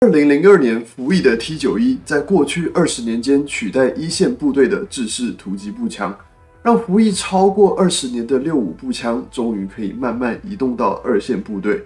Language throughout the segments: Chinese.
二零零二年服役的 T 九一，在过去二十年间取代一线部队的制式突击步枪，让服役超过二十年的六五步枪终于可以慢慢移动到二线部队。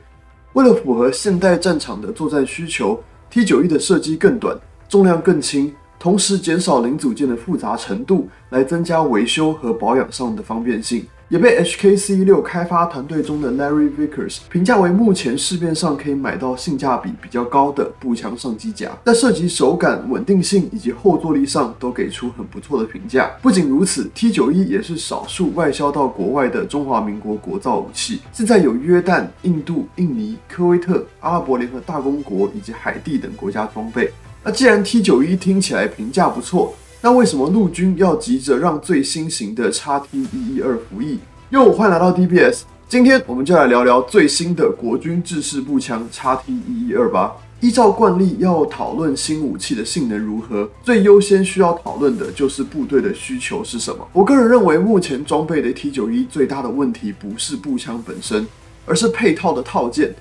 为了符合现代战场的作战需求，T 九一的射击更短，重量更轻，同时减少零组件的复杂程度，来增加维修和保养上的方便性。也被 HKC 六开发团队中的 Larry Vickers 评价为目前市面上可以买到性价比比较高的步枪上机甲，在涉及手感、稳定性以及后坐力上都给出很不错的评价。不仅如此，T 九一也是少数外销到国外的中华民国国造武器，现在有约旦、印度、印尼、科威特、阿拉伯联合大公国以及海地等国家装备。那既然 T 九一听起来评价不错，那为什么陆军要急着让最新型的 x T 一一二服役？又欢迎来到 DBS，今天我们就来聊聊最新的国军制式步枪 x T 一一二八。依照惯例，要讨论新武器的性能如何，最优先需要讨论的就是部队的需求是什么。我个人认为，目前装备的 T 九一最大的问题不是步枪本身，而是配套的套件。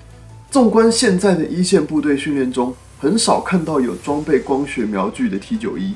纵观现在的一线部队训练中，很少看到有装备光学瞄具的 T 九一。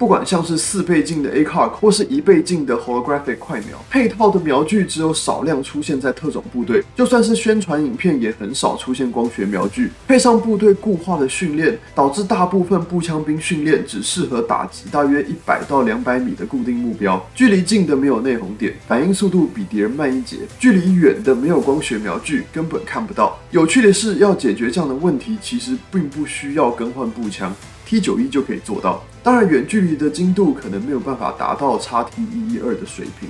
不管像是四倍镜的 A Car 或是一倍镜的 Holographic 快瞄，配套的瞄具只有少量出现在特种部队，就算是宣传影片也很少出现光学瞄具。配上部队固化的训练，导致大部分步枪兵训练只适合打击大约一百到两百米的固定目标，距离近的没有内红点，反应速度比敌人慢一截；距离远的没有光学瞄具，根本看不到。有趣的是，要解决这样的问题，其实并不需要更换步枪。T 九一就可以做到，当然远距离的精度可能没有办法达到 x T 一一二的水平，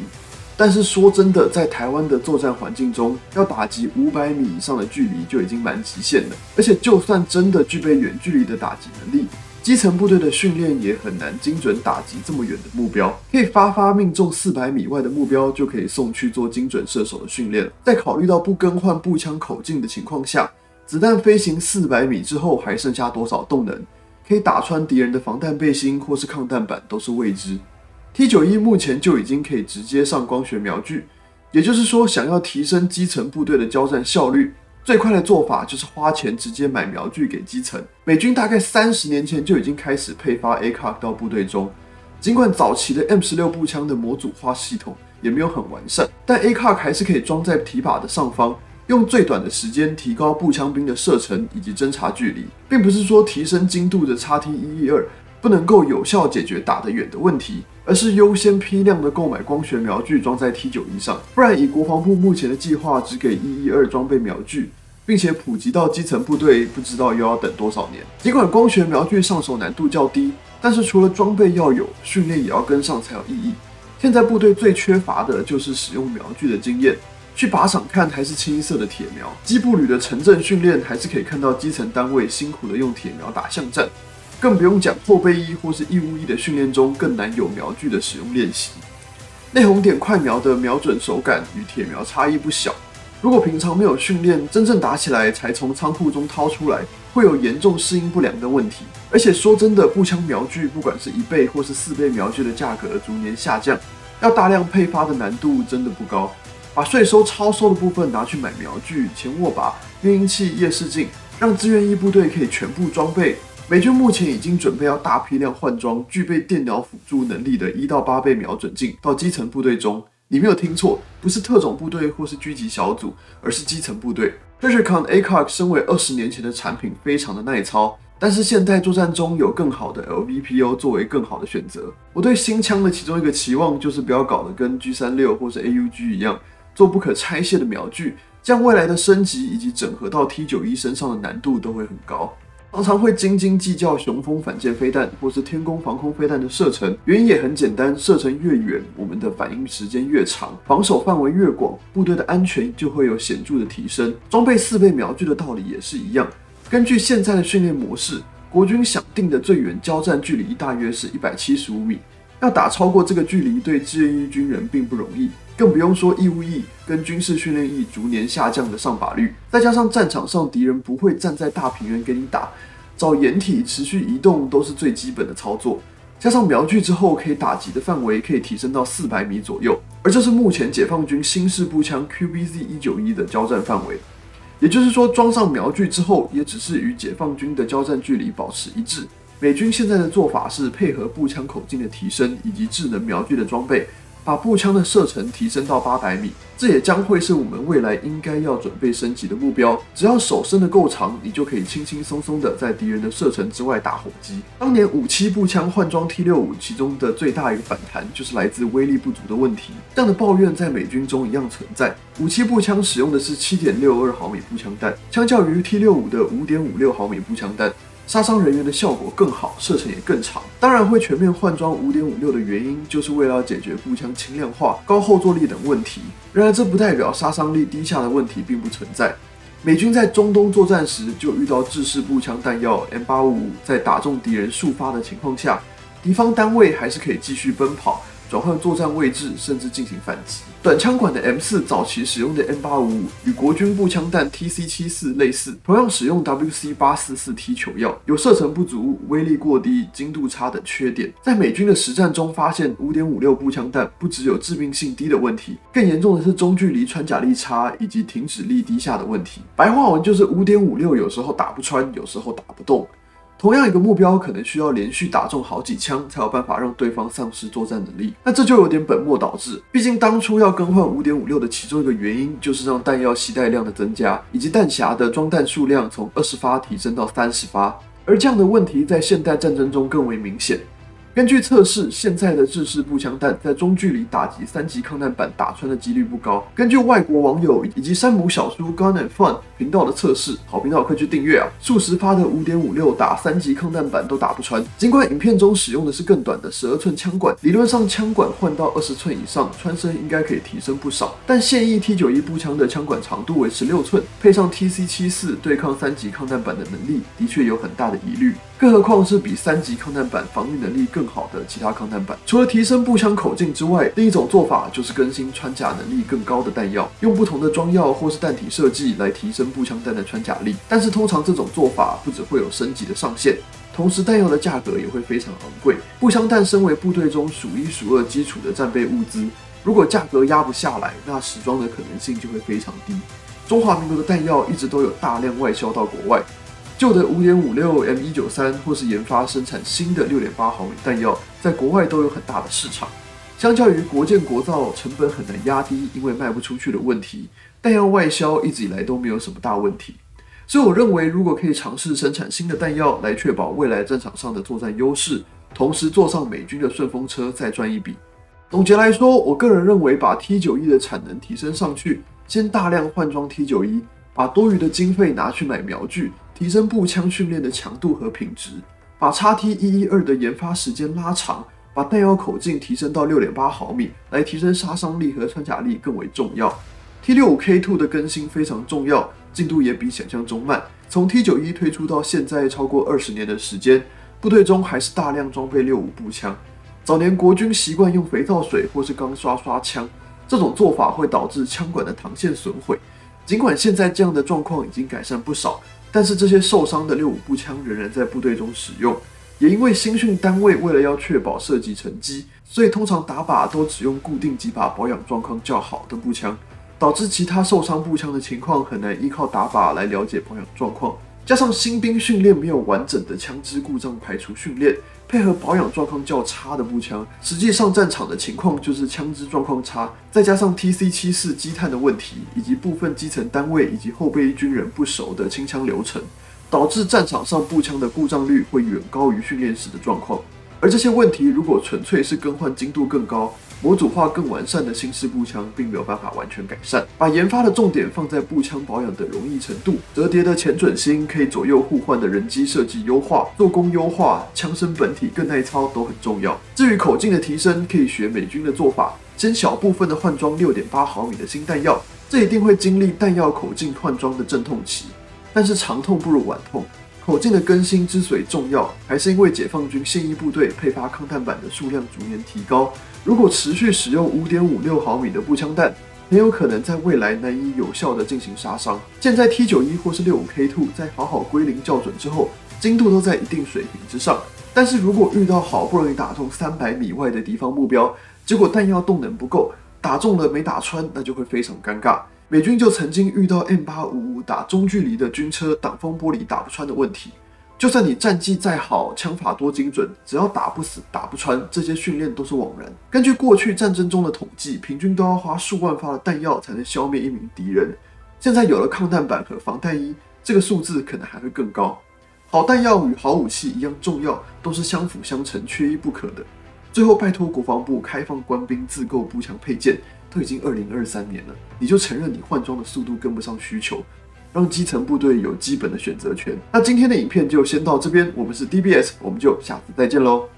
但是说真的，在台湾的作战环境中，要打击五百米以上的距离就已经蛮极限了。而且就算真的具备远距离的打击能力，基层部队的训练也很难精准打击这么远的目标。可以发发命中四百米外的目标，就可以送去做精准射手的训练。在考虑到不更换步枪口径的情况下，子弹飞行四百米之后还剩下多少动能？可以打穿敌人的防弹背心或是抗弹板都是未知。T 九一目前就已经可以直接上光学瞄具，也就是说，想要提升基层部队的交战效率，最快的做法就是花钱直接买瞄具给基层。美军大概三十年前就已经开始配发 ACOG 到部队中，尽管早期的 M 十六步枪的模组化系统也没有很完善，但 ACOG 还是可以装在提把的上方。用最短的时间提高步枪兵的射程以及侦察距离，并不是说提升精度的叉 T 一一二不能够有效解决打得远的问题，而是优先批量的购买光学瞄具装在 T 九一上，不然以国防部目前的计划，只给一一二装备瞄具，并且普及到基层部队，不知道又要等多少年。尽管光学瞄具上手难度较低，但是除了装备要有，训练也要跟上才有意义。现在部队最缺乏的就是使用瞄具的经验。去靶场看还是清一色的铁苗，基步旅的城镇训练还是可以看到基层单位辛苦的用铁苗打巷战，更不用讲后备衣或是义务役的训练中更难有瞄具的使用练习。内红点快瞄的瞄准手感与铁苗差异不小，如果平常没有训练，真正打起来才从仓库中掏出来，会有严重适应不良的问题。而且说真的，步枪瞄具不管是一倍或是四倍瞄具的价格逐年下降，要大量配发的难度真的不高。把税收超收的部分拿去买瞄具、前握把、运音器、夜视镜，让志愿役部队可以全部装备。美军目前已经准备要大批量换装具备电脑辅助能力的一到八倍瞄准镜到基层部队中。你没有听错，不是特种部队或是狙击小组，而是基层部队。Triggercon ACOG 身为二十年前的产品，非常的耐操，但是现代作战中有更好的 LVPO 作为更好的选择。我对新枪的其中一个期望就是不要搞得跟 G 三六或是 AUG 一样。做不可拆卸的瞄具，这样未来的升级以及整合到 T 九一身上的难度都会很高。常常会斤斤计较雄风反舰飞弹或是天宫防空飞弹的射程，原因也很简单，射程越远，我们的反应时间越长，防守范围越广，部队的安全就会有显著的提升。装备四倍瞄具的道理也是一样。根据现在的训练模式，国军想定的最远交战距离大约是一百七十五米，要打超过这个距离，对志愿役军人并不容易。更不用说义务役跟军事训练役逐年下降的上靶率，再加上战场上敌人不会站在大平原给你打，找掩体持续移动都是最基本的操作。加上瞄具之后可以打击的范围可以提升到四百米左右，而这是目前解放军新式步枪 QBZ 一九一的交战范围。也就是说，装上瞄具之后，也只是与解放军的交战距离保持一致。美军现在的做法是配合步枪口径的提升以及智能瞄具的装备。把步枪的射程提升到八百米，这也将会是我们未来应该要准备升级的目标。只要手伸得够长，你就可以轻轻松松的在敌人的射程之外打火机。当年五七步枪换装 T 六五，其中的最大一个反弹就是来自威力不足的问题。这样的抱怨在美军中一样存在。五七步枪使用的是七点六二毫米步枪弹，相较于 T 六五的五点五六毫米步枪弹。杀伤人员的效果更好，射程也更长。当然会全面换装五点五六的原因，就是为了要解决步枪轻量化、高后坐力等问题。然而，这不代表杀伤力低下的问题并不存在。美军在中东作战时就遇到制式步枪弹药 M 八五五在打中敌人数发的情况下，敌方单位还是可以继续奔跑。转换作战位置，甚至进行反击。短枪管的 M 四早期使用的 M 八五五与国军步枪弹 TC 七四类似，同样使用 WC 八四四 T 球药，有射程不足、威力过低、精度差等缺点。在美军的实战中发现，五点五六步枪弹不只有致命性低的问题，更严重的是中距离穿甲力差以及停止力低下的问题。白话文就是五点五六有时候打不穿，有时候打不动。同样一个目标，可能需要连续打中好几枪，才有办法让对方丧失作战能力。那这就有点本末倒置。毕竟当初要更换五点五六的其中一个原因，就是让弹药携带量的增加，以及弹匣的装弹数量从二十发提升到三十发。而这样的问题在现代战争中更为明显。根据测试，现在的制式步枪弹在中距离打击三级抗弹板打穿的几率不高。根据外国网友以及山姆小叔 Gun and Fun 频道的测试，好频道快去订阅啊！数十发的五点五六打三级抗弹板都打不穿。尽管影片中使用的是更短的十二寸枪管，理论上枪管换到二十寸以上，穿身应该可以提升不少。但现役 T 九一步枪的枪管长度为十六寸，配上 TC 七四对抗三级抗弹板的能力，的确有很大的疑虑。更何况是比三级抗弹板防御能力更更好的其他抗弹板。除了提升步枪口径之外，另一种做法就是更新穿甲能力更高的弹药，用不同的装药或是弹体设计来提升步枪弹的穿甲力。但是通常这种做法不只会有升级的上限，同时弹药的价格也会非常昂贵。步枪弹身为部队中数一数二基础的战备物资，如果价格压不下来，那时装的可能性就会非常低。中华民国的弹药一直都有大量外销到国外。旧的五点五六 M 一九三，或是研发生产新的六点八毫米弹药，在国外都有很大的市场。相较于国建国造，成本很难压低，因为卖不出去的问题，弹药外销一直以来都没有什么大问题。所以我认为，如果可以尝试生产新的弹药，来确保未来战场上的作战优势，同时坐上美军的顺风车，再赚一笔。总结来说，我个人认为，把 T 九一的产能提升上去，先大量换装 T 九一，把多余的经费拿去买瞄具。提升步枪训练的强度和品质，把叉 T 一一二的研发时间拉长，把弹药口径提升到六点八毫米，来提升杀伤力和穿甲力更为重要。T 六五 K two 的更新非常重要，进度也比想象中慢。从 T 九一推出到现在超过二十年的时间，部队中还是大量装备六五步枪。早年国军习惯用肥皂水或是钢刷刷枪，这种做法会导致枪管的膛线损毁。尽管现在这样的状况已经改善不少。但是这些受伤的六五步枪仍然在部队中使用，也因为新训单位为了要确保射击成绩，所以通常打靶都只用固定几把保养状况较好的步枪，导致其他受伤步枪的情况很难依靠打靶来了解保养状况。加上新兵训练没有完整的枪支故障排除训练，配合保养状况较差的步枪，实际上战场的情况就是枪支状况差，再加上 TC 七四积碳的问题，以及部分基层单位以及后备军人不熟的清枪流程，导致战场上步枪的故障率会远高于训练时的状况。而这些问题如果纯粹是更换精度更高。模组化更完善的新式步枪并没有办法完全改善，把研发的重点放在步枪保养的容易程度、折叠的前准心可以左右互换的人机设计优化、做工优化、枪身本体更耐操都很重要。至于口径的提升，可以学美军的做法，先小部分的换装六点八毫米的新弹药，这一定会经历弹药口径换装的阵痛期，但是长痛不如晚痛。口径的更新之所以重要，还是因为解放军现役部队配发抗弹板的数量逐年提高。如果持续使用五点五六毫米的步枪弹，很有可能在未来难以有效的进行杀伤。现在 T 九一或是六五 K two 在好好归零校准之后，精度都在一定水平之上。但是如果遇到好不容易打中三百米外的敌方目标，结果弹药动能不够，打中了没打穿，那就会非常尴尬。美军就曾经遇到 M 八五五打中距离的军车挡风玻璃打不穿的问题。就算你战绩再好，枪法多精准，只要打不死、打不穿，这些训练都是枉然。根据过去战争中的统计，平均都要花数万发的弹药才能消灭一名敌人。现在有了抗弹板和防弹衣，这个数字可能还会更高。好弹药与好武器一样重要，都是相辅相成、缺一不可的。最后，拜托国防部开放官兵自购步枪配件，都已经二零二三年了，你就承认你换装的速度跟不上需求？让基层部队有基本的选择权。那今天的影片就先到这边，我们是 DBS，我们就下次再见喽。